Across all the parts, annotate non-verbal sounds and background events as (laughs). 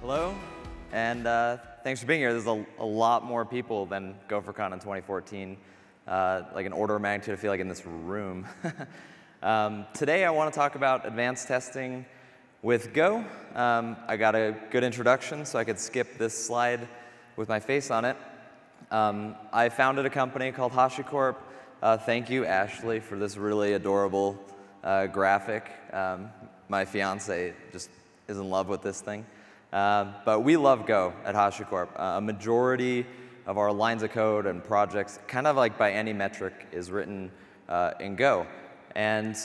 Hello, and uh, thanks for being here. There's a, a, lot more people than GopherCon in 2014, uh, like an order of magnitude, I feel like, in this room. (laughs) um, today, I want to talk about advanced testing with Go. Um, I got a good introduction, so I could skip this slide with my face on it. Um, I founded a company called HashiCorp. Uh, thank you, Ashley, for this really adorable uh, graphic. Um, my fiance just is in love with this thing. Uh, but we love Go at HashiCorp. Uh, a majority of our lines of code and projects, kind of like by any metric, is written uh, in Go. And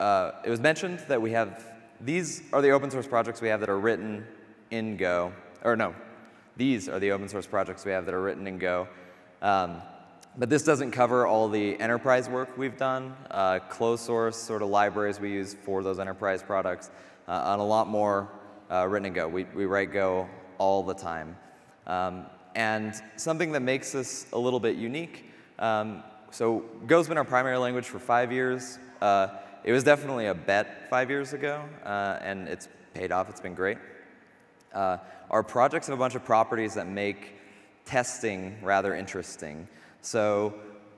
uh, it was mentioned that we have, these are the open source projects we have that are written in Go, or no, these are the open source projects we have that are written in Go. Um, but this doesn't cover all the enterprise work we've done, uh, closed source sort of libraries we use for those enterprise products, uh, and a lot more uh, written in Go. We, we write Go all the time. Um, and something that makes us a little bit unique, um, so Go's been our primary language for five years. Uh, it was definitely a bet five years ago, uh, and it's paid off. It's been great. Uh, our projects have a bunch of properties that make testing rather interesting. So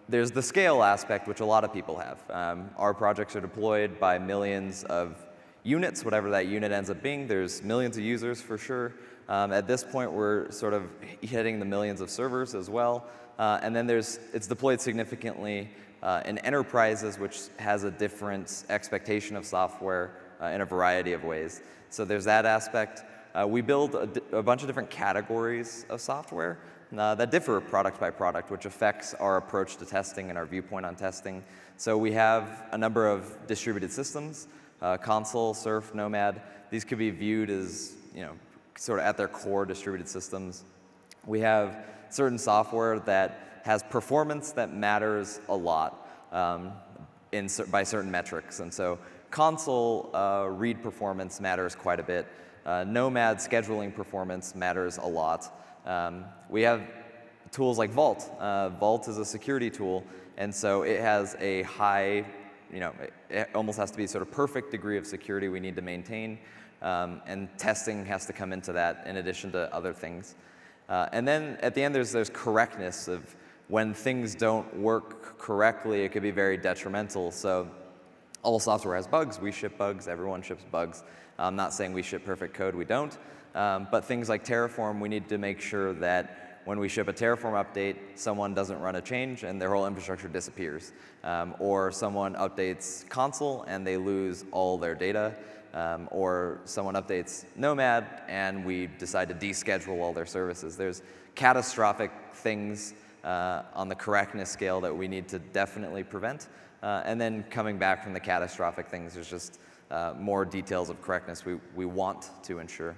there's the scale aspect, which a lot of people have. Um, our projects are deployed by millions of units, whatever that unit ends up being. There's millions of users for sure. Um, at this point, we're sort of hitting the millions of servers as well. Uh, and then there's, it's deployed significantly uh, in enterprises, which has a different expectation of software uh, in a variety of ways. So there's that aspect. Uh, we build a, bunch of different categories of software uh, that differ product by product, which affects our approach to testing and our viewpoint on testing. So we have a number of distributed systems, uh, Consul, Serf, Nomad. These could be viewed as, you know, sort of at their core distributed systems. We have certain software that has performance that matters a lot um, in, by certain metrics. And so Consul uh, read performance matters quite a bit. Uh, Nomad scheduling performance matters a lot. Um, we have tools like Vault. Uh, Vault is a security tool, and so it has a high, you know, it, almost has to be sort of perfect degree of security we need to maintain, um, and testing has to come into that in addition to other things. Uh, and then at the end, there's, there's correctness of when things don't work correctly, it could be very detrimental. So all software has bugs. We ship bugs. Everyone ships bugs. I'm not saying we ship perfect code. We don't. Um, but things like Terraform, we need to make sure that when we ship a Terraform update, someone doesn't run a change and their whole infrastructure disappears. Um, or someone updates Consul and they lose all their data. Um, or someone updates Nomad and we decide to deschedule all their services. There's catastrophic things uh, on the correctness scale that we need to definitely prevent. Uh, and then coming back from the catastrophic things, there's just uh, more details of correctness we, we want to ensure.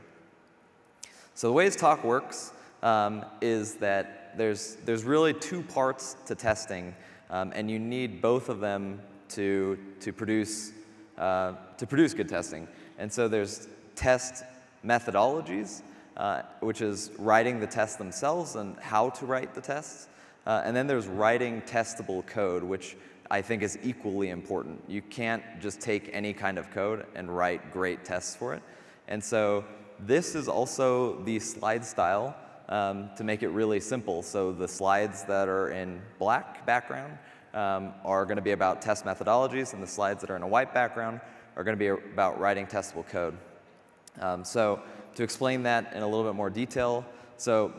So the way this talk works um, is that there's, there's really two parts to testing, um, and you need both of them to, to, produce, uh, to produce good testing. And so there's test methodologies, uh, which is writing the tests themselves and how to write the tests. Uh, and then there's writing testable code, which I think is equally important. You can't just take any kind of code and write great tests for it. And so this is also the slide style um, to make it really simple. So the slides that are in black background um, are going to be about test methodologies, and the slides that are in a white background are going to be about writing testable code. Um, so to explain that in a little bit more detail, so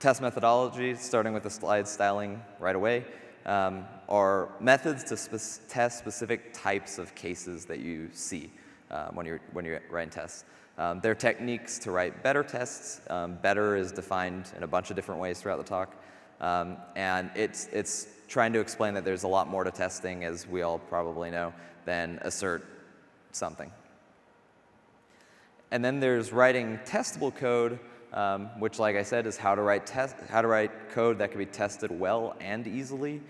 test methodology, starting with the slide styling right away, um, are methods to spe test specific types of cases that you see uh, when, you're, when writing tests. Um, there are techniques to write better tests. Um, better is defined in a bunch of different ways throughout the talk. Um, and it's, it's trying to explain that there's a lot more to testing, as we all probably know, than assert something. And then there's writing testable code, um, which, like I said, is how to write test, how to write code that can be tested well and easily.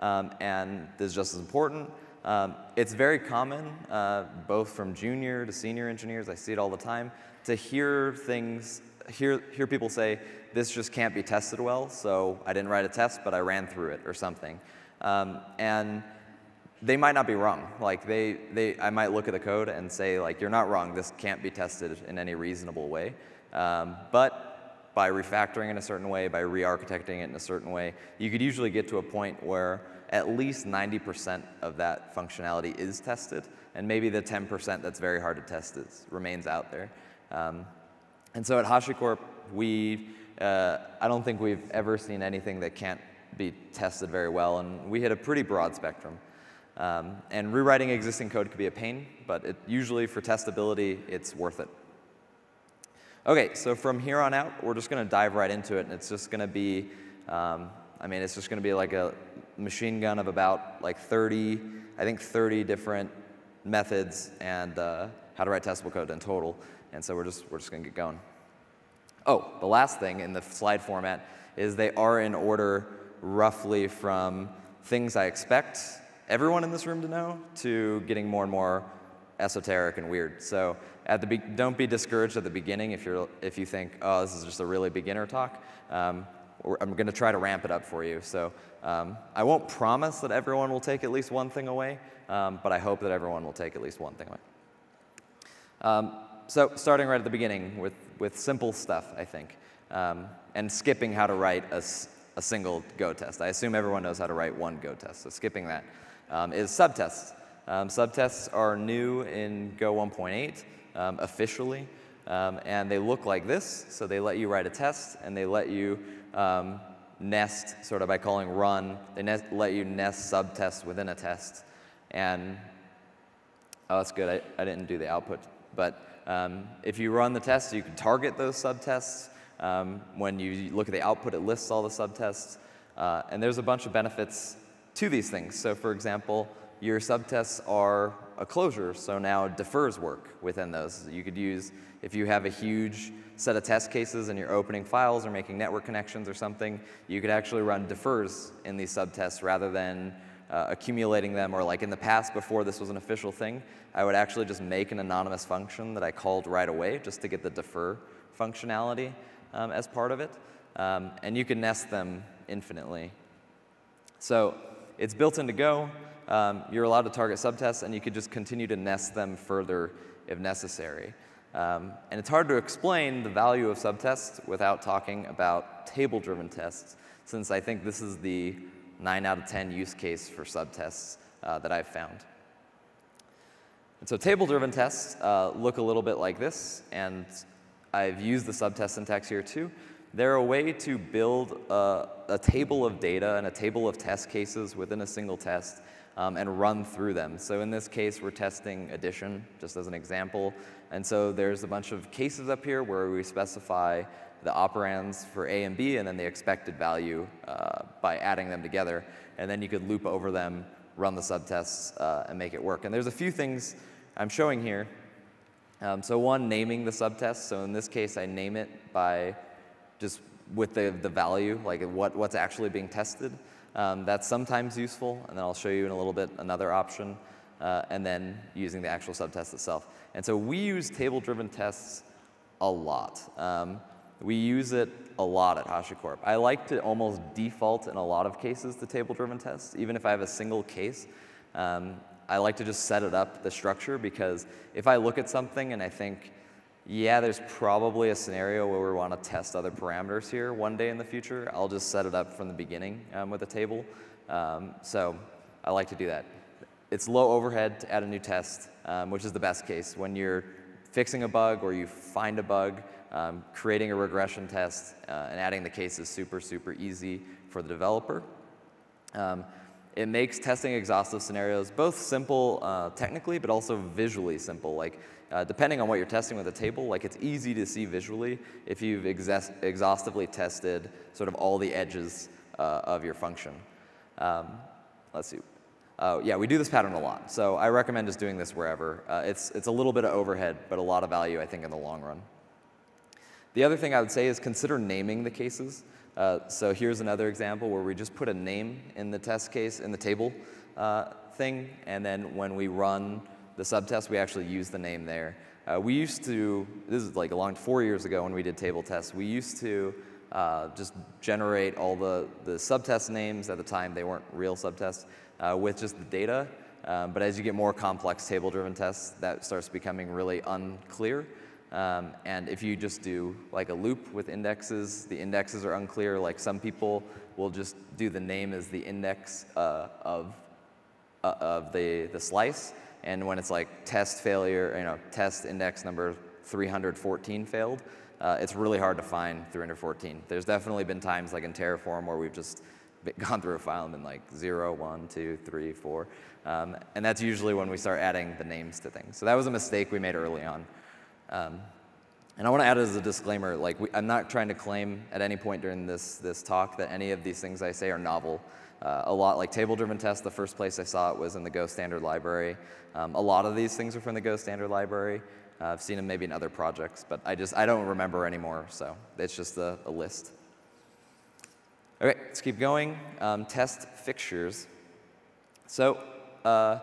Um, and this is just as important. Um, it's very common, uh, both from junior to senior engineers, I see it all the time, to hear things, hear, hear people say, this just can't be tested well, so I didn't write a test, but I ran through it or something. Um, and they might not be wrong. Like they, they, I might look at the code and say, like, you're not wrong, this can't be tested in any reasonable way. Um, but by refactoring in a certain way, by re-architecting it in a certain way, you could usually get to a point where at least 90% of that functionality is tested, and maybe the 10% that's very hard to test is, remains out there. Um, and so at HashiCorp, we, uh, I don't think we've ever seen anything that can't be tested very well, and we hit a pretty broad spectrum. Um, and rewriting existing code could be a pain, but it, usually for testability, it's worth it. Okay, so from here on out, we're just going to dive right into it, and it's just going to be, um, I mean, it's just going to be like a machine gun of about like 30, I think 30 different methods and uh, how to write testable code in total. And so we're just, we're just to get going. Oh, the last thing in the slide format is they are in order roughly from things I expect everyone in this room to know to getting more and more esoteric and weird. So at the be don't be discouraged at the beginning if, you're, if you think, oh, this is just a really beginner talk. Um, I'm going to try to ramp it up for you. So um, I won't promise that everyone will take at least one thing away, um, but I hope that everyone will take at least one thing away. Um, so starting right at the beginning with, with simple stuff, I think, um, and skipping how to write a, a single Go test. I assume everyone knows how to write one Go test, so skipping that um, is subtests. Um, subtests are new in Go 1.8 um, officially, um, and they look like this. So they let you write a test, and they let you um, nest sort of by calling run. They let you nest subtests within a test. And oh, that's good. I, I didn't do the output. But um, if you run the test, you can target those subtests. when you look at the output, it lists all the subtests. Uh, and there's a bunch of benefits to these things. So for example, your subtests are a closure, so now defers work within those. You could use, if you have a huge set of test cases and you're opening files or making network connections or something, you could actually run defers in these subtests rather than uh, accumulating them, or like in the past before this was an official thing, I would actually just make an anonymous function that I called right away just to get the defer functionality um, as part of it. Um, and you can nest them infinitely. So it's built into Go. Um, you're allowed to target subtests, and you could just continue to nest them further if necessary. Um, and it's hard to explain the value of subtests without talking about table-driven tests, since I think this is the 9 out of 10 use case for subtests uh, that I've found. And so table-driven tests uh, look a little bit like this, and I've used the subtest syntax here too. They're a way to build a, a, table of data and a table of test cases within a single test um, and run through them. So in this case, we're testing addition, just as an example. And so there's a bunch of cases up here where we specify the operands for A and B and then the expected value uh, by adding them together. And then you could loop over them, run the subtests, uh, and make it work. And there's a few things I'm showing here. Um, so one, naming the subtest. So in this case, I name it by just with the, the value, like what, what's actually being tested. Um, that's sometimes useful, and then I'll show you in a little bit another option, uh, and then using the actual subtest itself. And so we use table-driven tests a lot. Um, we use it a lot at HashiCorp. I like to almost default in a lot of cases to table-driven tests, even if I have a single case. Um, I like to just set it up, the structure, because if I look at something and I think, yeah, there's probably a scenario where we want to test other parameters here one day in the future. I'll just set it up from the beginning um, with a table. Um, so I like to do that. It's low overhead to add a new test, um, which is the best case. When you're fixing a bug or you find a bug, um, creating a regression test uh, and adding the case is super, super easy for the developer. Um, it makes testing exhaustive scenarios both simple uh, technically, but also visually simple. Like uh, depending on what you're testing with a table, like it's easy to see visually if you've exhaustively tested sort of all the edges uh, of your function. Um, let's see. Uh, yeah, we do this pattern a lot. So I recommend just doing this wherever. Uh, it's, it's a little bit of overhead, but a lot of value, I think, in the long run. The other thing I would say is consider naming the cases. Uh, so here's another example where we just put a name in the test case, in the table uh, thing, and then when we run the subtest, we actually use the name there. Uh, we used to, this is like a long, four years ago when we did table tests, we used to uh, just generate all the, the subtest names at the time, they weren't real subtests, uh, with just the data. Um, but as you get more complex table-driven tests, that starts becoming really unclear. Um, and if you just do like a loop with indexes, the indexes are unclear. Like some people will just do the name as the index uh, of, uh, of the, the slice. And when it's like test failure, you know, test index number 314 failed, uh, it's really hard to find 314. There's definitely been times like in Terraform where we've just (laughs) gone through a file and been like 0, 1, 2, 3, 4. Um, and that's usually when we start adding the names to things. So that was a mistake we made early on. Um, and I want to add as a disclaimer, like we, I'm not trying to claim at any point during this, this talk that any of these things I say are novel. Uh, a lot like table-driven tests, the first place I saw it was in the Go standard library. Um, a lot of these things are from the Go standard library. Uh, I've seen them maybe in other projects, but I just I don't remember anymore, so it's just a, a list. Okay, let's keep going. Um, test fixtures. So uh,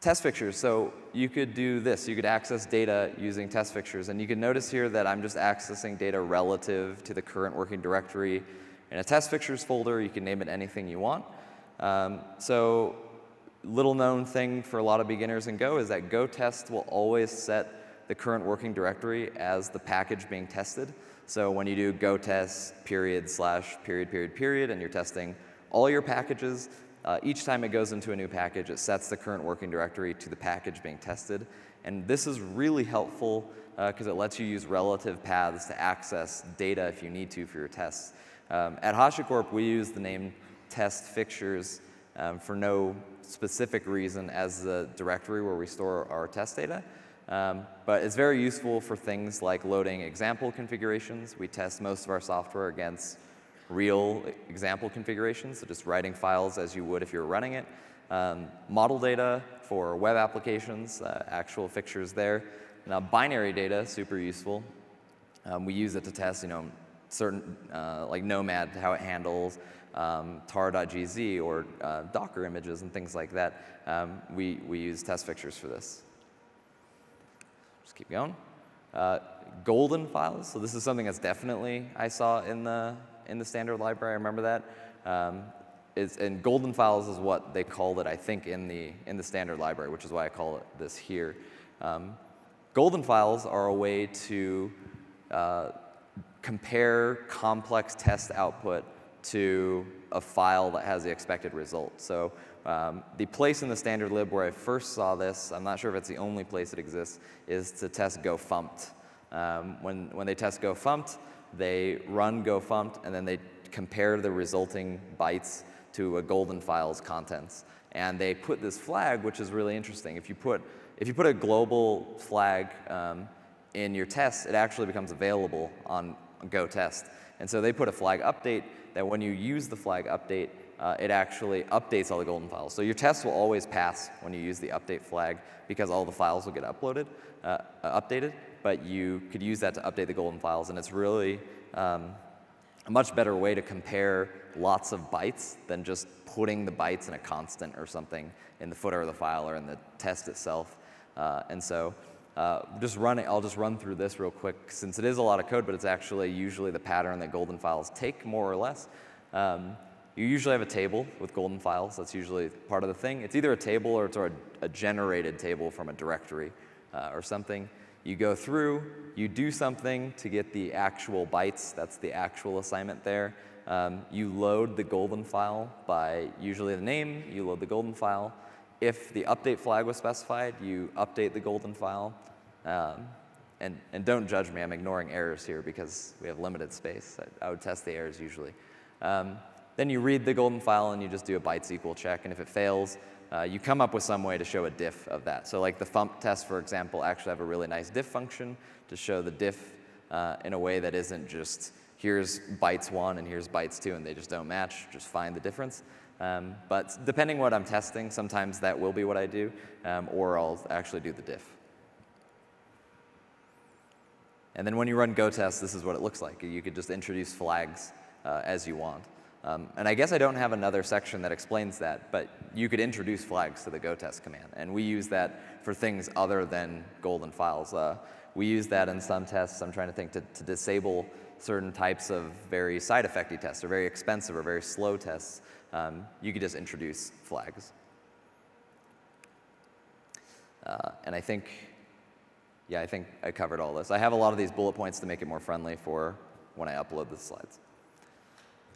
test fixtures. So you could do this. You could access data using test fixtures. And you can notice here that I'm just accessing data relative to the current working directory in a test fixtures folder. You can name it anything you want. Um, so little known thing for a lot of beginners in Go is that Go test will always set the current working directory as the package being tested. So when you do go test period slash period period period and you're testing all your packages, uh, each time it goes into a new package, it sets the current working directory to the package being tested. And this is really helpful because uh, it lets you use relative paths to access data if you need to for your tests. Um, at HashiCorp, we use the name test fixtures um, for no specific reason as the directory where we store our test data. Um, but it's very useful for things like loading example configurations. We test most of our software against real example configurations, so just writing files as you would if you were running it. Um, model data for web applications, uh, actual fixtures there. Now binary data, super useful. Um, we use it to test, you know, certain, uh, like Nomad, how it handles um, tar.gz or uh, Docker images and things like that. Um, we, we use test fixtures for this. Just keep going. Uh, golden files, so this is something that's definitely I saw in the, in the standard library, I remember that. Um, is, and golden files is what they called it, I think, in the, in the standard library, which is why I call it this here. Um, golden files are a way to uh, compare complex test output to a file that has the expected result. So um, the place in the standard lib where I first saw this, I'm not sure if it's the only place it exists, is to test gofmt. Um, when, when they test go gofmt, they run go gofmt and then they compare the resulting bytes to a golden file's contents. And they put this flag, which is really interesting. If you put, if you put a global flag um, in your test, it actually becomes available on Go test. And so they put a flag update that when you use the flag update, uh, it actually updates all the golden files. So your tests will always pass when you use the update flag because all the files will get uploaded, uh, uh, updated, but you could use that to update the golden files, and it's really um, a much better way to compare lots of bytes than just putting the bytes in a constant or something in the footer of the file or in the test itself. Uh, and so uh, just running, I'll just run through this real quick since it is a lot of code, but it's actually usually the pattern that golden files take more or less. Um, you usually have a table with golden files. That's usually part of the thing. It's either a table or it's a, a generated table from a directory uh, or something. You go through, you do something to get the actual bytes. That's the actual assignment there. Um, you load the golden file by usually the name. You load the golden file. If the update flag was specified, you update the golden file. Um, and, and don't judge me, I'm ignoring errors here because we have limited space. I, I would test the errors usually. Um, then you read the golden file and you just do a bytes equal check. And if it fails, uh, you come up with some way to show a diff of that. So like the fump test, for example, actually have a really nice diff function to show the diff uh, in a way that isn't just here's bytes one and here's bytes two and they just don't match, just find the difference. Um, but depending what I'm testing, sometimes that will be what I do, um, or I'll actually do the diff. And then when you run go test, this is what it looks like. You could just introduce flags uh, as you want. Um, and I guess I don't have another section that explains that, but you could introduce flags to the go test command. And we use that for things other than golden files. Uh, we use that in some tests. I'm trying to think to, to disable certain types of very side effecty tests or very expensive or very slow tests um, you could just introduce flags. Uh, and I think, yeah, I think I covered all this. I have a lot of these bullet points to make it more friendly for when I upload the slides.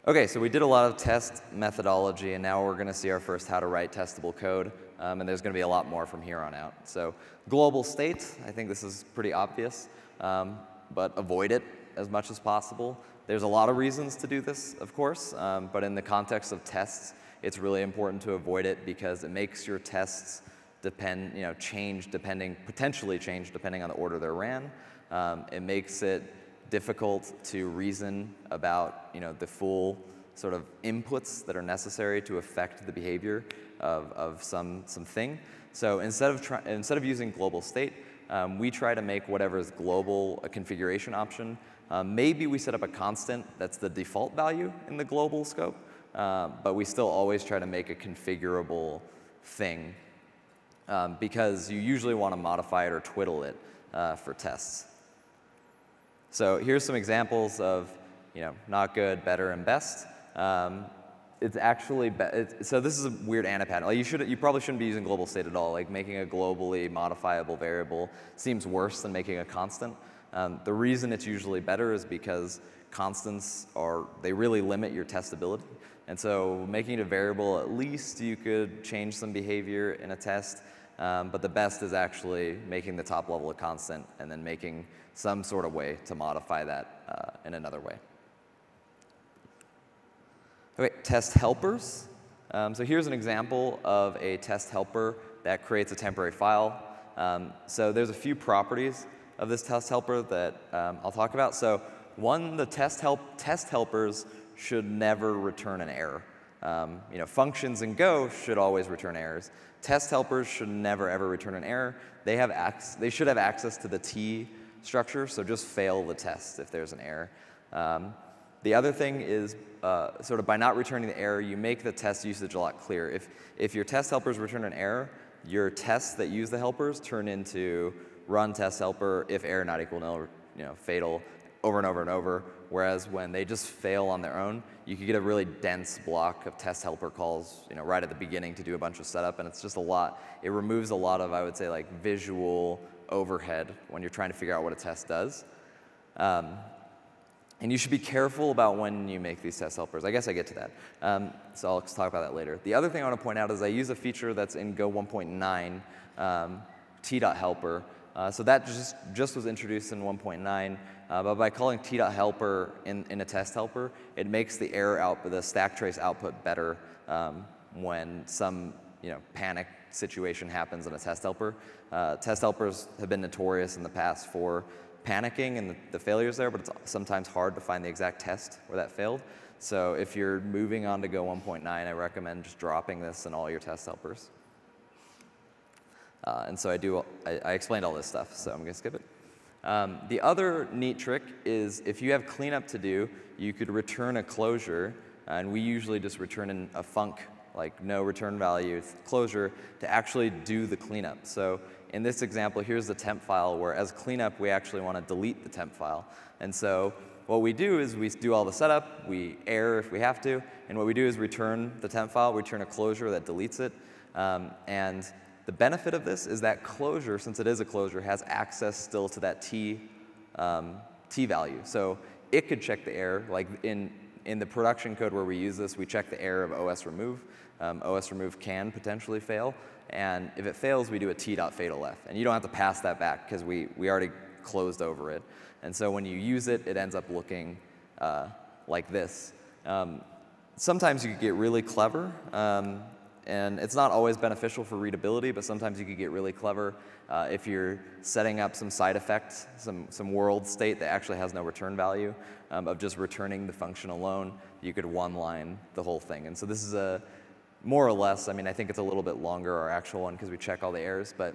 Okay, so we did a lot of test methodology, and now we're going to see our first how to write testable code, um, and there's going to be a lot more from here on out. So global state, I think this is pretty obvious, um, but avoid it as much as possible. There's a lot of reasons to do this, of course, um, but in the context of tests, it's really important to avoid it because it makes your tests depend, you know, change depending, potentially change depending on the order they're ran. Um, it makes it difficult to reason about, you know, the full sort of inputs that are necessary to affect the behavior of, of some, some thing. So instead of, try, instead of using global state, um, we try to make whatever is global a configuration option. Um, maybe we set up a constant that's the default value in the global scope, uh, but we still always try to make a configurable thing um, because you usually want to modify it or twiddle it uh, for tests. So here's some examples of, you know, not good, better, and best. Um, it's actually, it's, so this is a weird ANA pattern. Like you, should, you probably shouldn't be using global state at all. Like making a globally modifiable variable seems worse than making a constant. Um, the reason it's usually better is because constants are, they really limit your testability. And so making it a variable, at least you could change some behavior in a test. Um, but the best is actually making the top level a constant and then making some sort of way to modify that uh, in another way. Okay, test helpers. Um, so here's an example of a test helper that creates a temporary file. Um, so there's a few properties of this test helper that um, I'll talk about. So one, the test, help, test helpers should never return an error. Um, you know, functions in Go should always return errors. Test helpers should never ever return an error. They, have they should have access to the T structure, so just fail the test if there's an error. Um, the other thing is uh, sort of by not returning the error, you make the test usage a lot clearer. If, if your test helpers return an error, your tests that use the helpers turn into run test helper if error not equal nil, you know, fatal, over and over and over. Whereas when they just fail on their own, you could get a really dense block of test helper calls, you know, right at the beginning to do a bunch of setup, and it's just a lot. It removes a lot of, I would say, like visual overhead when you're trying to figure out what a test does. Um, and you should be careful about when you make these test helpers. I guess I get to that. Um, so I'll talk about that later. The other thing I want to point out is I use a feature that's in Go 1.9, um, t.helper. Uh, so that just, just was introduced in 1.9. Uh, but by calling t.helper in, in a test helper, it makes the error output, the stack trace output better um, when some you know, panic situation happens in a test helper. Uh, test helpers have been notorious in the past for panicking and the, the, failures there, but it's sometimes hard to find the exact test where that failed. So if you're moving on to Go 1.9, I recommend just dropping this in all your test helpers. Uh, and so I do, I, I explained all this stuff, so I'm gonna skip it. Um, the other neat trick is if you have cleanup to do, you could return a closure, and we usually just return in a func, like no return value closure, to actually do the cleanup. So in this example, here's the temp file where as cleanup, we actually want to delete the temp file. And so what we do is we do all the setup, we error if we have to, and what we do is return the temp file, return a closure that deletes it, um, and the benefit of this is that closure, since it is a closure, has access still to that T, um, T value. So it could check the error, like in, in the production code where we use this, we check the error of OS remove. Um, OS remove can potentially fail, and if it fails, we do a t.fatalf. And you don't have to pass that back because we, we already closed over it. And so when you use it, it ends up looking uh, like this. Um, sometimes you could get really clever. Um, and it's not always beneficial for readability, but sometimes you could get really clever uh, if you're setting up some side effect, some, some world state that actually has no return value um, of just returning the function alone, you could one line the whole thing. And so this is a more or less, I mean, I think it's a little bit longer, our actual one, because we check all the errors, but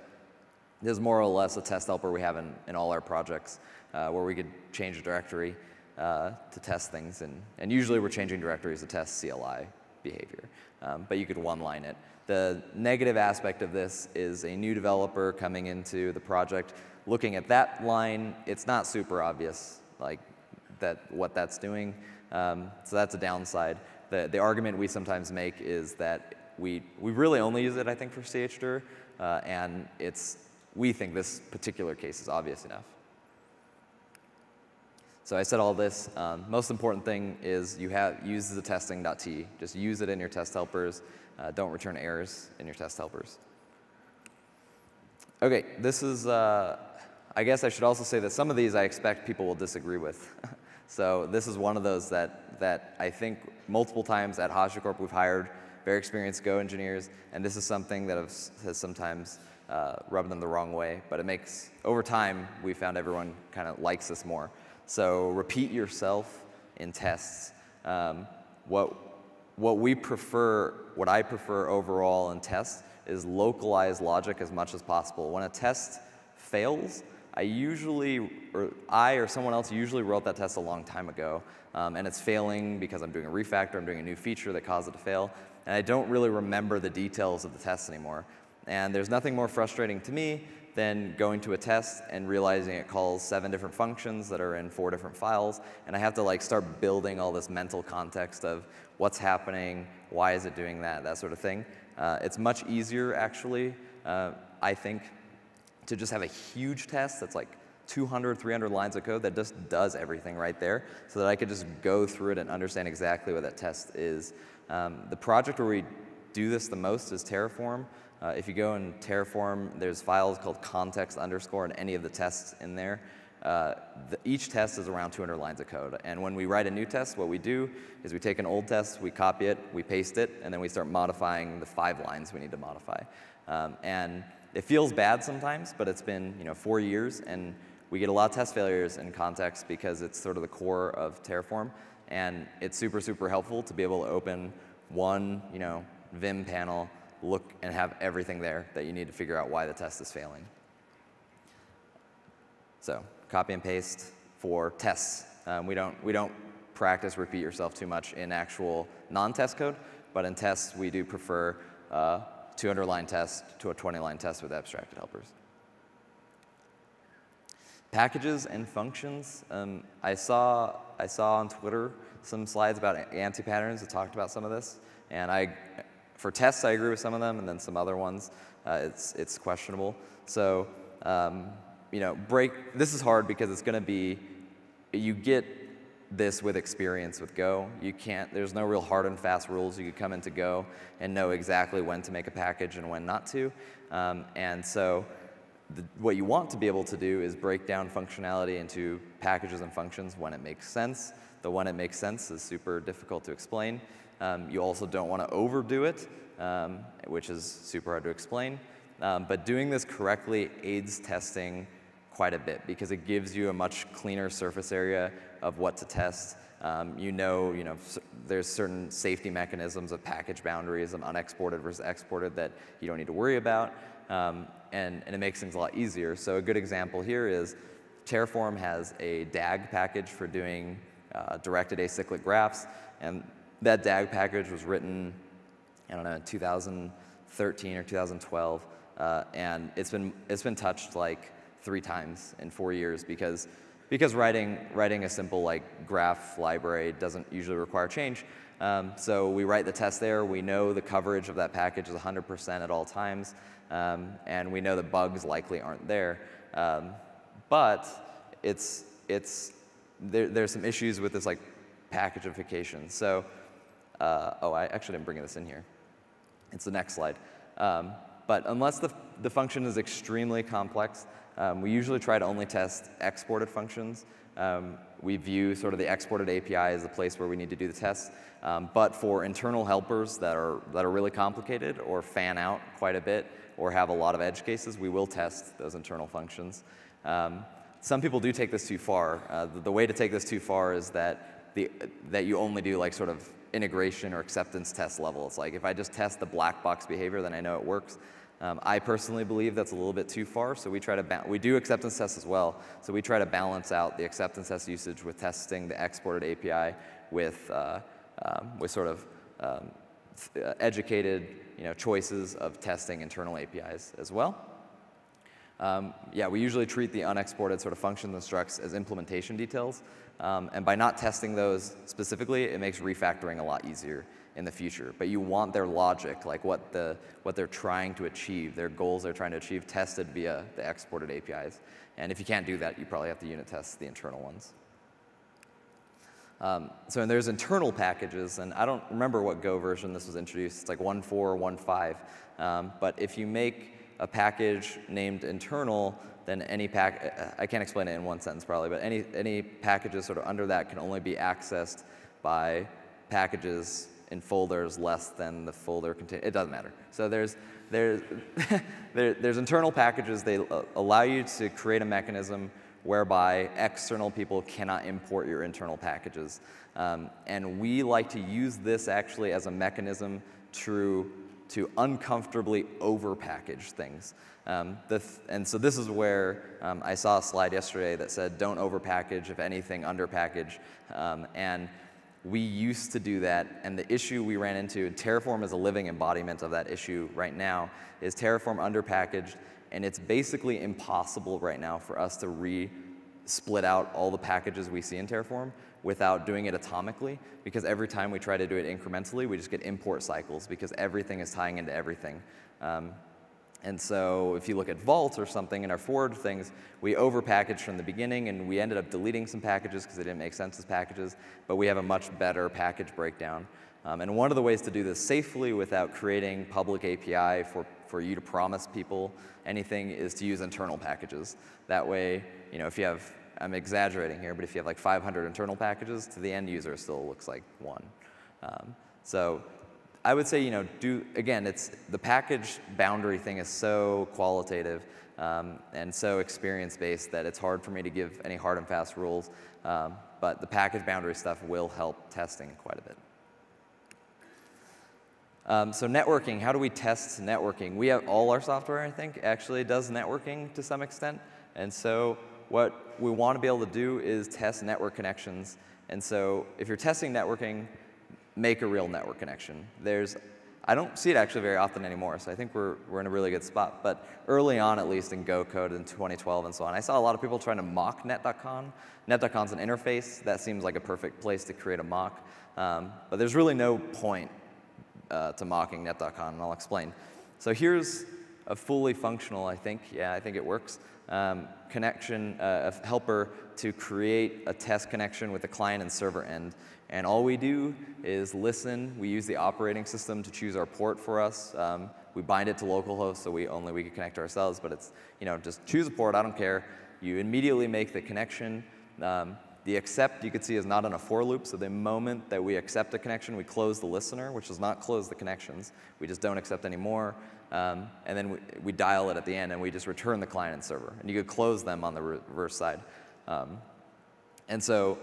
this is more or less a test helper we have in, in all our projects uh, where we could change a directory uh, to test things. And, and usually we're changing directories to test CLI behavior um, but you could one-line it. The negative aspect of this is a new developer coming into the project, looking at that line, it's not super obvious, like that what that's doing. Um, so that's a downside. The, the argument we sometimes make is that we, we really only use it, I think, for chdir, uh, and it's we think this particular case is obvious enough. So I said all this. Um, most important thing is you have use the testing.t. Just use it in your test helpers. Uh, don't return errors in your test helpers. Okay, this is, uh, I guess I should also say that some of these I expect people will disagree with. (laughs) so this is one of those that, that I think multiple times at HashiCorp we've hired very experienced Go engineers, and this is something that has sometimes uh, rubbed them the wrong way, but it makes, over time, we found everyone kind of likes this more. So repeat yourself in tests. Um, what, what we prefer, what I prefer overall in tests is localized logic as much as possible. When a test fails, I usually, or I or someone else usually wrote that test a long time ago, um, and it's failing because I'm doing a refactor, I'm doing a new feature that caused it to fail, and I don't really remember the details of the test anymore. And there's nothing more frustrating to me than going to a test and realizing it calls seven different functions that are in four different files, and I have to like start building all this mental context of what's happening, why is it doing that, that sort of thing. Uh, it's much easier, actually, uh, I think, to just have a huge test that's like 200, 300 lines of code that just does everything right there so that I could just go through it and understand exactly what that test is. Um, the project where we do this the most is Terraform. Uh, if you go in Terraform, there's files called context underscore and any of the tests in there. Uh, the, each test is around 200 lines of code. And when we write a new test, what we do is we take an old test, we copy it, we paste it, and then we start modifying the five lines we need to modify. Um, and it feels bad sometimes, but it's been you know four years, and we get a lot of test failures in context because it's sort of the core of Terraform, and it's super super helpful to be able to open one you know Vim panel, look and have everything there that you need to figure out why the test is failing. So copy and paste for tests. Um, we, don't, we don't practice repeat yourself too much in actual non-test code, but in tests we do prefer uh, 200 line test to a 20 line test with abstracted helpers. Packages and functions. Um, I, saw, I saw on Twitter some slides about anti-patterns that talked about some of this, and I, for tests I agree with some of them, and then some other ones uh, it's, it's questionable. So um, you know, break, this is hard because it's gonna be, you get this with experience with Go. You can't, there's no real hard and fast rules. You could come into Go and know exactly when to make a package and when not to. Um, and so the, what you want to be able to do is break down functionality into packages and functions when it makes sense. The when it makes sense is super difficult to explain. Um, you also don't want to overdo it, um, which is super hard to explain. Um, but doing this correctly aids testing quite a bit because it gives you a much cleaner surface area of what to test. Um, you know, you know, there's certain safety mechanisms of package boundaries of unexported versus exported that you don't need to worry about, um, and, and it makes things a lot easier. So a good example here is Terraform has a DAG package for doing uh, directed acyclic graphs, and that DAG package was written, I don't know, in 2013 or 2012, uh, and it's been it's been touched like three times in four years because, because writing, writing a simple like graph library doesn't usually require change. Um, so we write the test there. We know the coverage of that package is 100% at all times. Um, and we know that bugs likely aren't there. Um, but it's, it's, there, there's some issues with this like packagification. So, uh, oh, I actually didn't bring this in here. It's the next slide. Um, but unless the, the function is extremely complex, um, we usually try to only test exported functions. Um, we view sort of the exported API as the place where we need to do the tests. Um, but for internal helpers that are, that are really complicated or fan out quite a bit or have a lot of edge cases, we will test those internal functions. Um, some people do take this too far. Uh, the, the, way to take this too far is that, the, that you only do like sort of integration or acceptance test level. It's like if I just test the black box behavior, then I know it works. Um, I personally believe that's a little bit too far, so we try to we do acceptance tests as well. So we try to balance out the acceptance test usage with testing the exported API with uh, um, with sort of um, educated you know choices of testing internal APIs as well. Um, yeah, we usually treat the unexported sort of functions and structs as implementation details. Um, and by not testing those specifically, it makes refactoring a lot easier in the future. But you want their logic, like what, the, what they're trying to achieve, their goals they're trying to achieve, tested via the exported APIs. And if you can't do that, you probably have to unit test the internal ones. Um, so and there's internal packages, and I don't remember what Go version this was introduced. It's like 1.4 or 1.5. Um, but if you make a package named internal, then any pack, I can't explain it in one sentence probably, but any, any packages sort of under that can only be accessed by packages in folders less than the folder contain. It doesn't matter. So there's, there's, (laughs) there, there's internal packages. They allow you to create a mechanism whereby external people cannot import your internal packages. Um, and we like to use this actually as a mechanism to to uncomfortably overpackage things. Um, th and so this is where um, I saw a slide yesterday that said don't overpackage, if anything, underpackage. Um, and we used to do that, and the issue we ran into, Terraform is a living embodiment of that issue right now, is Terraform underpackaged, and it's basically impossible right now for us to re split out all the packages we see in Terraform without doing it atomically because every time we try to do it incrementally, we just get import cycles because everything is tying into everything. Um, and so if you look at Vault or something in our forward things, we overpackaged from the beginning and we ended up deleting some packages because they didn't make sense as packages, but we have a much better package breakdown. Um, and one of the ways to do this safely without creating public API for, for you to promise people anything is to use internal packages. That way, you know, if you have I'm exaggerating here, but if you have like 500 internal packages, to the end user, still looks like one. Um, so I would say, you know, do, again, it's, the package boundary thing is so qualitative um, and so experience-based that it's hard for me to give any hard and fast rules, um, but the package boundary stuff will help testing quite a bit. Um, so networking, how do we test networking? We have all our software, I think, actually does networking to some extent. And so what we want to be able to do is test network connections. And so if you're testing networking, make a real network connection. There's, I don't see it actually very often anymore, so I think we're, we're in a really good spot. But early on, at least in Go code in 2012 and so on, I saw a lot of people trying to mock net.conn. Net.conn's an interface. That seems like a perfect place to create a mock. Um, but there's really no point uh, to mocking net.conn, and I'll explain. So here's a fully functional, I think, yeah, I think it works, um, connection, uh, a helper to create a test connection with the client and server end. And all we do is listen. We use the operating system to choose our port for us. Um, we bind it to localhost, so we only we can connect ourselves. But it's you know just choose a port. I don't care. You immediately make the connection. Um, the accept you can see is not in a for loop. So the moment that we accept a connection, we close the listener, which does not close the connections. We just don't accept anymore. Um, and then we, we, dial it at the end and we just return the client and server. And you could close them on the reverse side. Um, and so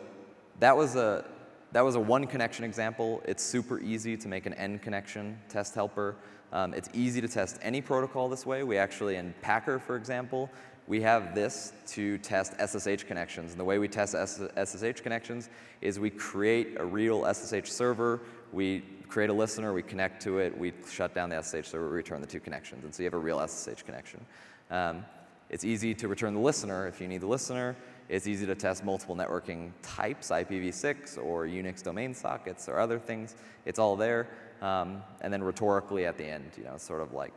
that was a that was a one connection example. It's super easy to make an end connection test helper. Um, it's easy to test any protocol this way. We actually, in Packer, for example, we have this to test SSH connections. And the way we test SSH connections is we create a real SSH server, we create a listener, we connect to it, we shut down the SSH server, we return the two connections. And so you have a real SSH connection. Um, it's easy to return the listener if you need the listener. It's easy to test multiple networking types, IPv6 or Unix domain sockets or other things. It's all there. Um, and then rhetorically at the end, you know, sort of like,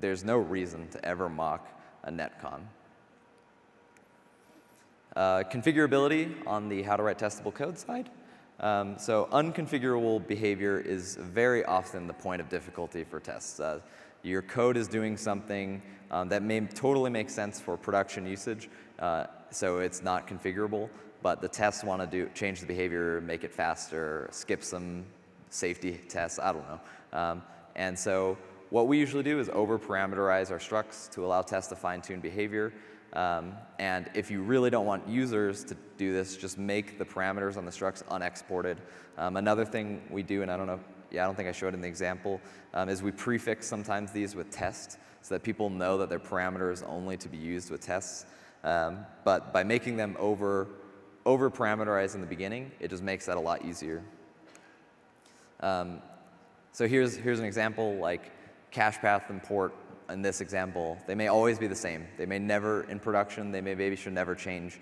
there's no reason to ever mock a net.conn. Uh, configurability on the how to write testable code side. Um, so unconfigurable behavior is very often the point of difficulty for tests. Uh, your code is doing something um, that may totally make sense for production usage, uh, so it's not configurable, but the tests want to do change the behavior, make it faster, skip some safety tests, I don't know. Um, and so what we usually do is over-parameterize our structs to allow tests to fine-tune behavior. Um, and if you really don't want users to do this, just make the parameters on the structs unexported. Um, another thing we do, and I don't know, yeah, I don't think I showed in the example, um, is we prefix sometimes these with test so that people know that their parameter is only to be used with tests. Um, but by making them over, over parameterized in the beginning, it just makes that a lot easier. Um, so here's, here's an example like cache path import in this example, they may always be the same. They may never, in production, they may maybe should never change.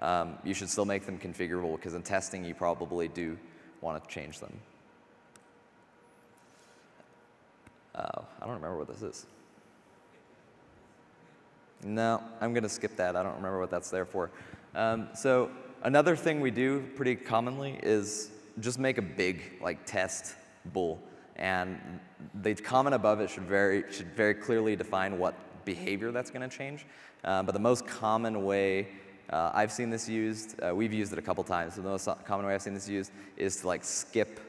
Um, you should still make them configurable because in testing you probably do want to change them. Uh, I don't remember what this is. No, I'm going to skip that. I don't remember what that's there for. Um, so another thing we do pretty commonly is just make a big like test bool, and the comment above it should very should very clearly define what behavior that's going to change. Uh, but the most common way uh, I've seen this used, uh, we've used it a couple times. The most common way I've seen this used is to like skip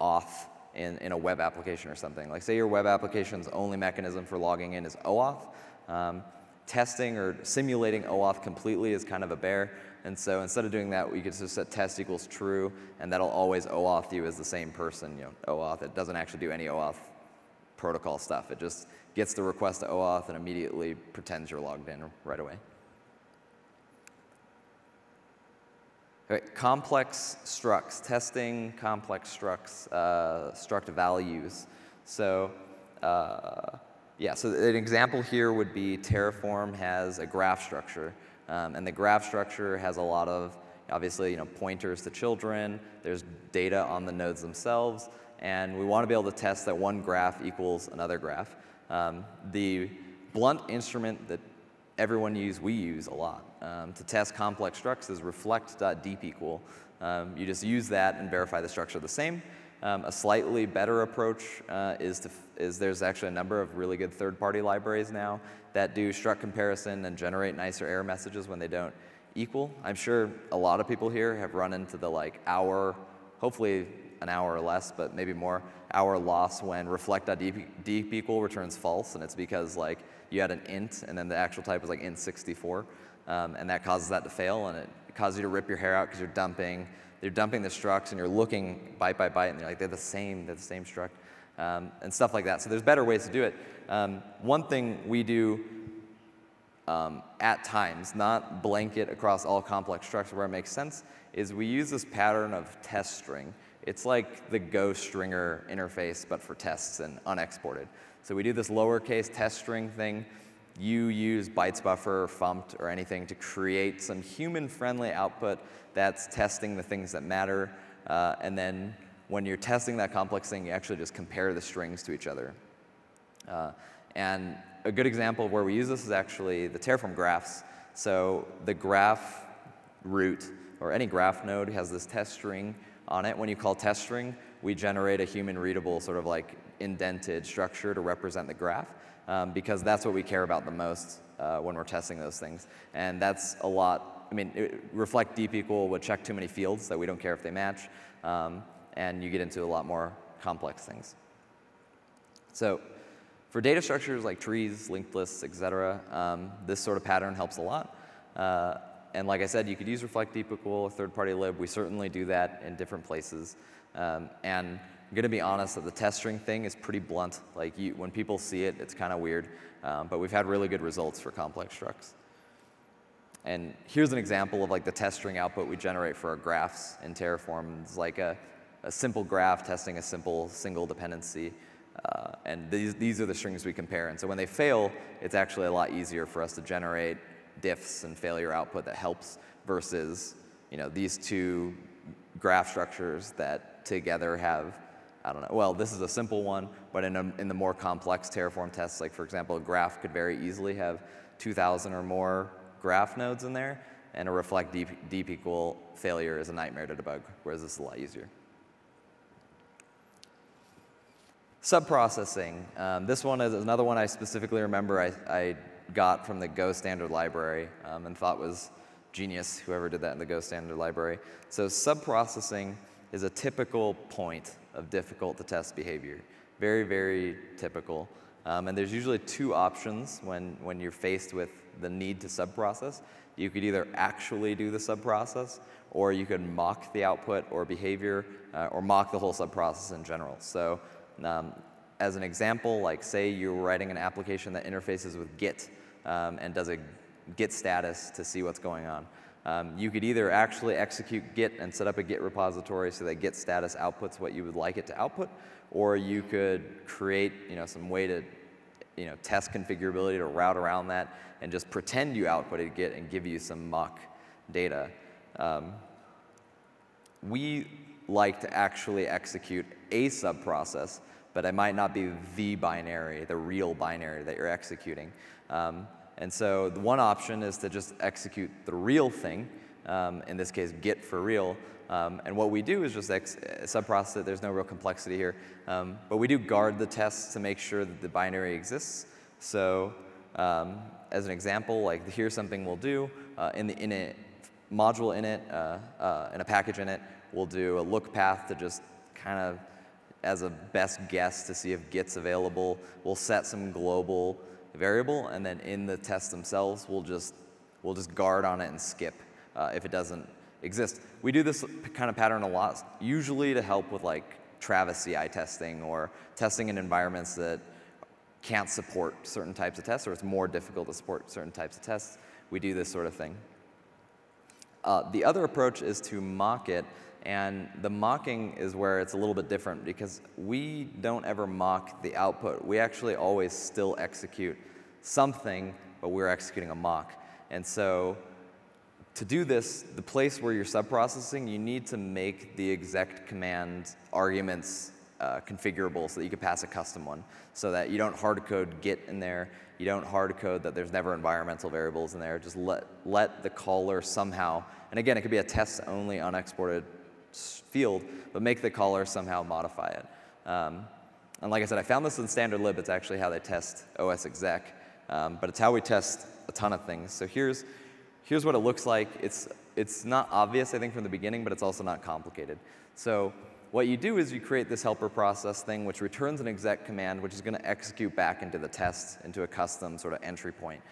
auth in, in a web application or something. Like say your web application's only mechanism for logging in is OAuth. Um, testing or simulating OAuth completely is kind of a bear. And so instead of doing that, we could just set test equals true, and that'll always OAuth you as the same person. You know, OAuth, it doesn't actually do any OAuth protocol stuff. It just gets the request to OAuth and immediately pretends you're logged in right away. Okay, complex structs, testing complex structs, uh, struct values. So uh, yeah, so an example here would be Terraform has a graph structure. Um, and the graph structure has a lot of, obviously, you know, pointers to children. There's data on the nodes themselves. And we want to be able to test that one graph equals another graph. Um, the blunt instrument that everyone use, we use a lot. Um, to test complex structs is reflect.deepEqual. Um, you just use that and verify the structure the same. Um, a slightly better approach uh, is, to is there's actually a number of really good third-party libraries now that do struct comparison and generate nicer error messages when they don't equal. I'm sure a lot of people here have run into the like hour, hopefully an hour or less, but maybe more, hour loss when reflect.deep equal returns false, and it's because like you had an int and then the actual type was like int64, um, and that causes that to fail, and it causes you to rip your hair out because you're dumping, you're dumping the structs and you're looking byte by byte, and they're like they're the same, they're the same struct, um, and stuff like that. So there's better ways to do it. Um, one thing we do um, at times, not blanket across all complex structs where it makes sense, is we use this pattern of test string. It's like the Go stringer interface, but for tests and unexported. So we do this lowercase test string thing. You use bytes buffer or fmt or anything to create some human-friendly output that's testing the things that matter. Uh, and then when you're testing that complex thing, you actually just compare the strings to each other. Uh, and a good example of where we use this is actually the Terraform graphs. So the graph root or any graph node has this test string on it. When you call test string, we generate a human readable sort of like indented structure to represent the graph um, because that's what we care about the most uh, when we're testing those things. And that's a lot, I mean, reflect deep equal would check too many fields that we don't care if they match. Um, and you get into a lot more complex things. So for data structures like trees, linked lists, et cetera, um, this sort of pattern helps a lot. Uh, and like I said, you could use reflect deep equal, third-party lib. We certainly do that in different places. Um, and I'm going to be honest that the test string thing is pretty blunt. Like you, when people see it, it's kind of weird. Um, but we've had really good results for complex structs. And here's an example of like the test string output we generate for our graphs in Terraform. It's like a, a simple graph testing a simple single dependency. Uh, and these, these are the strings we compare. And so when they fail, it's actually a lot easier for us to generate diffs and failure output that helps versus you know, these two graph structures that together have, I don't know, well, this is a simple one, but in, a, in the more complex Terraform tests, like for example, a graph could very easily have 2,000 or more graph nodes in there, and a reflect deep, deep equal failure is a nightmare to debug, whereas this is a lot easier. Subprocessing. Um, this one is another one I specifically remember I, I got from the Go standard library um, and thought was genius, whoever did that in the Go standard library. So subprocessing is a typical point of difficult to test behavior. Very, very typical. Um, and there's usually two options when, when you're faced with the need to subprocess. You could either actually do the subprocess, or you could mock the output or behavior, uh, or mock the whole subprocess in general. So um, as an example, like say you're writing an application that interfaces with Git um, and does a Git status to see what's going on. Um, you could either actually execute Git and set up a Git repository so that Git status outputs what you would like it to output, or you could create you know, some way to you know, test configurability to route around that and just pretend you outputted Git and give you some mock data. Um, we like to actually execute a subprocess, but it might not be the binary, the real binary that you're executing. Um, and so the one option is to just execute the real thing, um, in this case, Git for real. Um, and what we do is just ex subprocess it. There's no real complexity here. Um, but we do guard the tests to make sure that the binary exists. So um, as an example, like here's something we'll do. Uh, in the init module in it, uh, uh, in a package in it, we'll do a look path to just kind of as a best guess to see if Git's available. We'll set some global variable, and then in the tests themselves, we'll just, we'll just guard on it and skip uh, if it doesn't exist. We do this kind of pattern a lot, usually to help with like Travis CI testing or testing in environments that can't support certain types of tests or it's more difficult to support certain types of tests. We do this sort of thing. Uh, the other approach is to mock it, and the mocking is where it's a little bit different because we don't ever mock the output. We actually always still execute something, but we're executing a mock. And so to do this, the place where you're subprocessing, you need to make the exec command arguments uh, configurable so that you can pass a custom one so that you don't hard code git in there, you don't hard code that there's never environmental variables in there, just let, let the caller somehow, and again, it could be a test only unexported field, but make the caller somehow modify it. Um, and like I said, I found this in standard lib, it's actually how they test OS exec, um, but it's how we test a ton of things. So here's, here's what it looks like. It's, it's not obvious, I think, from the beginning, but it's also not complicated. So what you do is you create this helper process thing, which returns an exec command, which is going to execute back into the test, into a custom sort of entry point.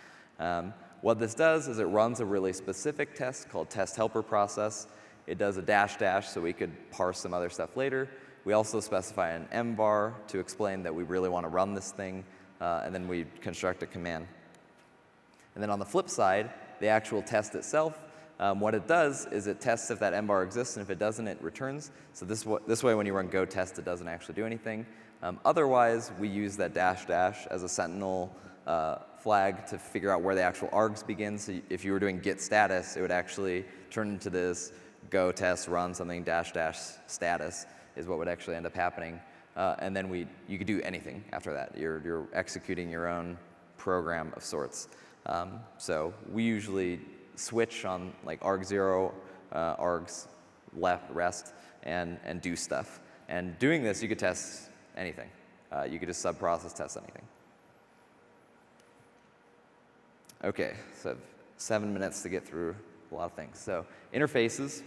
Um, what this does is it runs a really specific test called test helper process. It does a dash dash so we could parse some other stuff later. We also specify an env var to explain that we really want to run this thing, uh, and then we construct a command. And then on the flip side, the actual test itself, um, what it does is it tests if that env var exists, and if it doesn't, it returns. So this, this way, when you run go test, it doesn't actually do anything. Um, otherwise, we use that dash dash as a sentinel uh, flag to figure out where the actual args begin. So if you were doing git status, it would actually turn into this go test run something dash dash status is what would actually end up happening. Uh, and then we, you could do anything after that. You're, you're executing your own program of sorts. Um, so we usually switch on like arg0, uh, args left, rest, and, and do stuff. And doing this, you could test anything. Uh, you could just subprocess test anything. Okay, so seven minutes to get through a lot of things. So interfaces.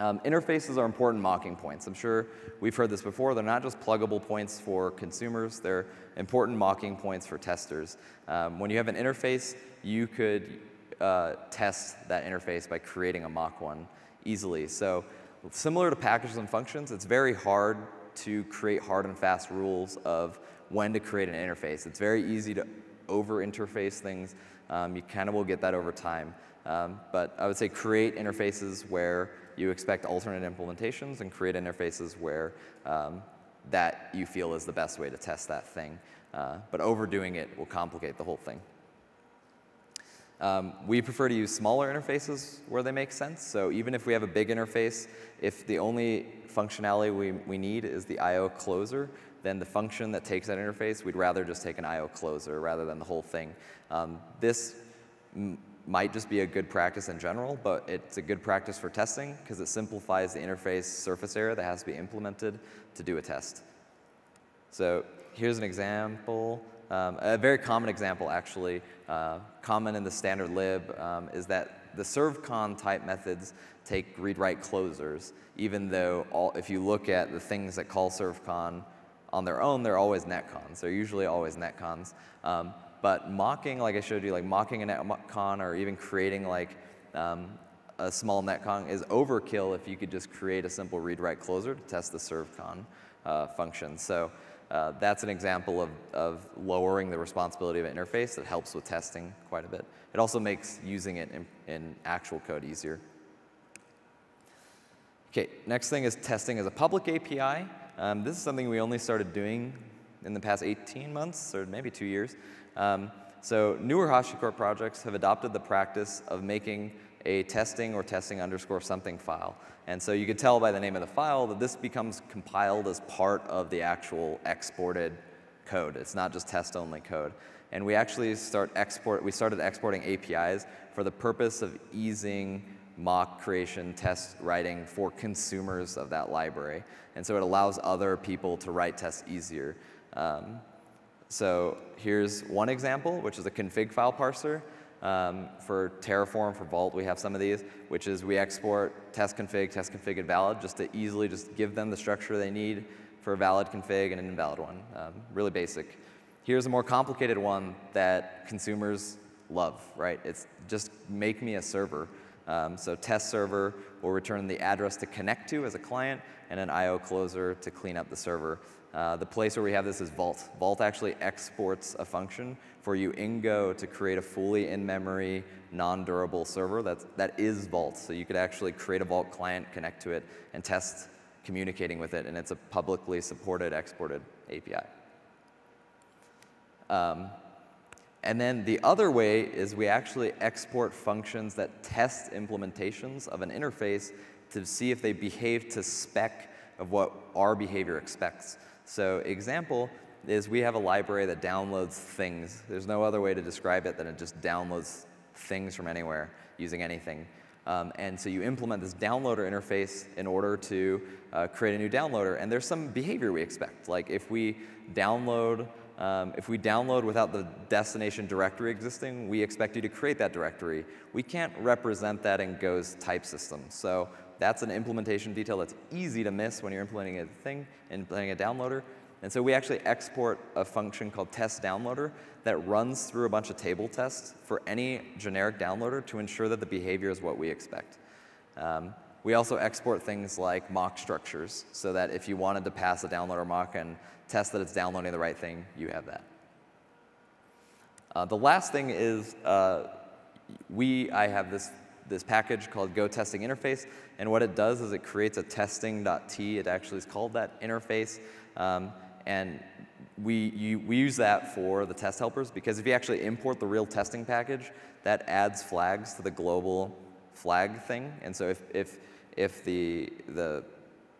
Um, interfaces are important mocking points. I'm sure we've heard this before. They're not just pluggable points for consumers. They're important mocking points for testers. Um, when you have an interface, you could uh, test that interface by creating a mock one easily. So similar to packages and functions, it's very hard to create hard and fast rules of when to create an interface. It's very easy to over-interface things. Um, you kind of will get that over time. Um, but I would say create interfaces where you expect alternate implementations and create interfaces where um, that you feel is the best way to test that thing. Uh, but overdoing it will complicate the whole thing. Um, we prefer to use smaller interfaces where they make sense. So even if we have a big interface, if the only functionality we, we need is the I.O. closer, then the function that takes that interface, we'd rather just take an I.O. closer rather than the whole thing. Um, this might just be a good practice in general, but it's a good practice for testing because it simplifies the interface surface area that has to be implemented to do a test. So here's an example. Um, a very common example, actually, uh, common in the standard lib, um, is that the ServeConn type methods take read-write closers, even though all, if you look at the things that call ServeConn on their own, they're always net.conns. They're usually always net.conns. Um, but mocking, like I showed you, like mocking a net.conn or even creating like um, a small net.conn is overkill if you could just create a simple read-write closer to test the ServeConn uh, function. So uh, that's an example of, of lowering the responsibility of an interface that helps with testing quite a bit. It also makes using it in, in actual code easier. Okay, next thing is testing as a public API. Um, this is something we only started doing in the past 18 months or maybe two years. Um, so newer HashiCorp projects have adopted the practice of making a testing or testing underscore something file. And so you could tell by the name of the file that this becomes compiled as part of the actual exported code. It's not just test only code. And we actually start export, we started exporting APIs for the purpose of easing mock creation, test writing for consumers of that library. And so it allows other people to write tests easier. Um, so here's one example, which is a config file parser. Um, for Terraform, for Vault, we have some of these, which is we export test config, test config, and valid, just to easily just give them the structure they need for a valid config and an invalid one. Um, really basic. Here's a more complicated one that consumers love, right? It's just make me a server. Um, so test server will return the address to connect to as a client and an IO closer to clean up the server. Uh, the place where we have this is Vault. Vault actually exports a function for you in Go to create a fully in-memory, non-durable server that's, that is Vault. So you could actually create a Vault client, connect to it, and test communicating with it, and it's a publicly supported exported API. Um, and then the other way is we actually export functions that test implementations of an interface to see if they behave to spec of what our behavior expects. So example is we have a library that downloads things. There's no other way to describe it than it just downloads things from anywhere using anything. Um, and so you implement this downloader interface in order to uh, create a new downloader. And there's some behavior we expect. Like if we download um, if we download without the destination directory existing, we expect you to create that directory. We can't represent that in Go's type system. So that's an implementation detail that's easy to miss when you're implementing a thing, and implementing a downloader. And so we actually export a function called test downloader that runs through a bunch of table tests for any generic downloader to ensure that the behavior is what we expect. Um, we also export things like mock structures so that if you wanted to pass a downloader mock and test that it's downloading the right thing, you have that. Uh, the last thing is uh, we, I have this, this package called Go Testing Interface, and what it does is it creates a testing.t. It actually is called that interface. Um, and we, you, we use that for the test helpers because if you actually import the real testing package, that adds flags to the global flag thing. And so if, if, if the, the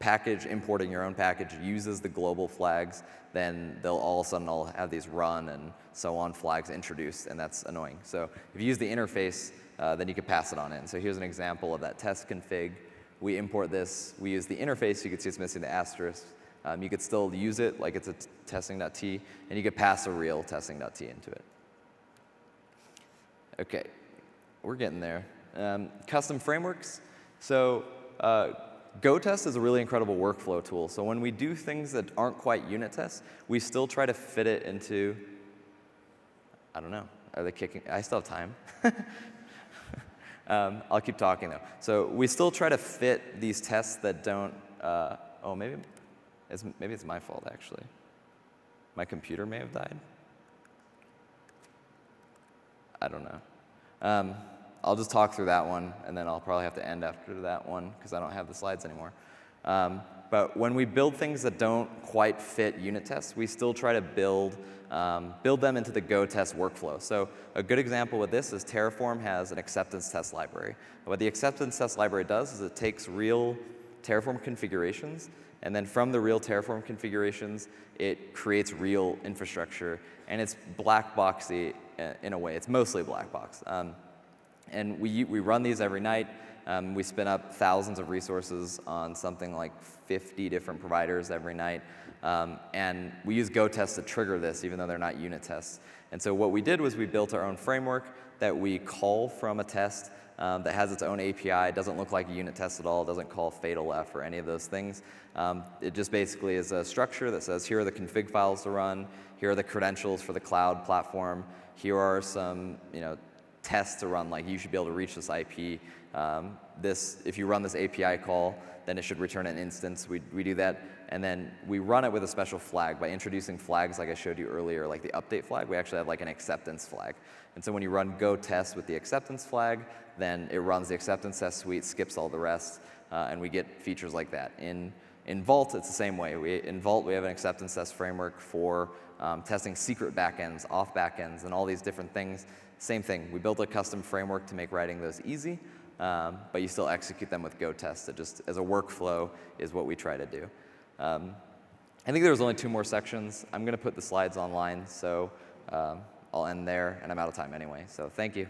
package importing your own package uses the global flags, then they'll all of a sudden all have these run and so on flags introduced, and that's annoying. So if you use the interface, uh, then you could pass it on in. So here's an example of that test config. We import this, we use the interface, you can see it's missing the asterisk. Um, you could still use it like it's a testing.t, and you could pass a real testing.t into it. Okay, we're getting there. Um, custom frameworks. So uh, GoTest is a really incredible workflow tool. So when we do things that aren't quite unit tests, we still try to fit it into, I don't know, are they kicking? I still have time. (laughs) um, I'll keep talking though. So we still try to fit these tests that don't, uh, oh, maybe it's, maybe it's my fault, actually. My computer may have died. I don't know. Um, I'll just talk through that one, and then I'll probably have to end after that one because I don't have the slides anymore. Um, but when we build things that don't quite fit unit tests, we still try to build, um, build them into the Go test workflow. So a good example with this is Terraform has an acceptance test library. What the acceptance test library does is it takes real Terraform configurations and then from the real Terraform configurations, it creates real infrastructure. And it's black boxy uh, in a way. It's mostly black box. Um, and we, we run these every night. Um, we spin up thousands of resources on something like 50 different providers every night. Um, and we use Go tests to trigger this, even though they're not unit tests. And so what we did was we built our own framework that we call from a test um, that has its own API. It doesn't look like a unit test at all. It doesn't call fatalf or any of those things. Um, it just basically is a structure that says, here are the config files to run. Here are the credentials for the cloud platform. Here are some, you know, tests to run, like you should be able to reach this IP. Um, this, if you run this API call, then it should return an instance. We, we do that, and then we run it with a special flag by introducing flags like I showed you earlier, like the update flag. We actually have like an acceptance flag. And so when you run go test with the acceptance flag, then it runs the acceptance test suite, skips all the rest, uh, and we get features like that. In In Vault, it's the same way. We, in Vault, we have an acceptance test framework for um, testing secret backends, auth backends, and all these different things. Same thing. We built a custom framework to make writing those easy, um, but you still execute them with Go tests. It just, as a workflow, is what we try to do. Um, I think there's only two more sections. I'm going to put the slides online, so um, I'll end there, and I'm out of time anyway. So thank you.